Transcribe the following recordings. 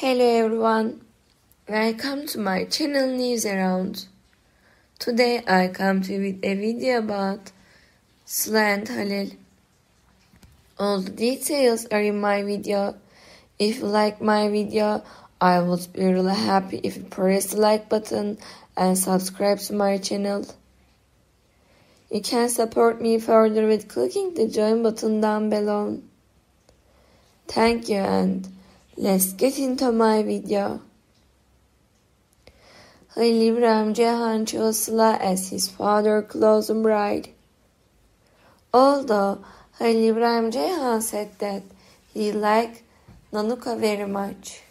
Hello everyone, welcome to my channel News Around. Today I come to you with a video about Sıla and Halil. All the details are in my video. If you like my video, I would be really happy if you press the like button and subscribe to my channel. You can support me further with clicking the join button down below. Thank you and Let's get into my video. Halil chose Sıla as his father close bride. Although Halil Ibrahim Ceyhan said that he liked Nanuka very much.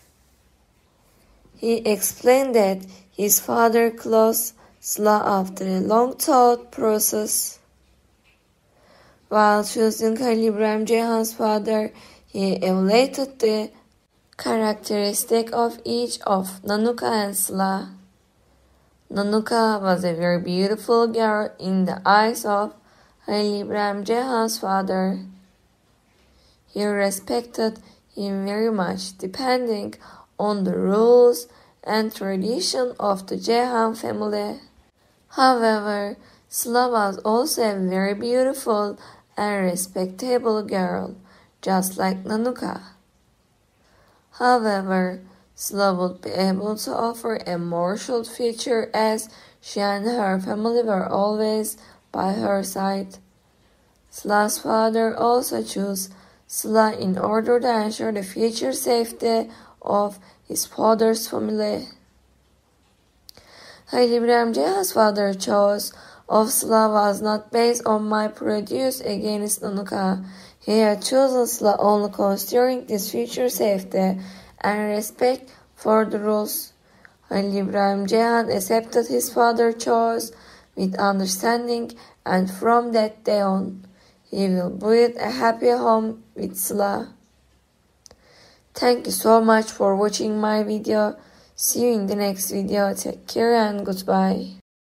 He explained that his father closed Sıla after a long thought process. While choosing Halil Ibrahim Ceyhan's father, he evaluated the characteristic of each of Nanuka and Sıla. Nanuka was a very beautiful girl in the eyes of Halil Ibrahim Ceyhan's father. He respected him very much depending on the rules and tradition of the Ceyhan family. However, Sıla was also a very beautiful and respectable girl, just like Nanuka. However, Sıla would be able to offer a more short future as she and her family were always by her side. Sıla's father also chose Sıla in order to ensure the future safety of his father's family. Ibrahim father chose of Sıla was not based on my prejudice against Nanuka. He had chosen Sıla only considering this future safety and respect for the rules. Halil Ibrahim Ceyhan accepted his father's choice with understanding and from that day on, he will build a happy home with Sıla. Thank you so much for watching my video. See you in the next video. Take care and goodbye.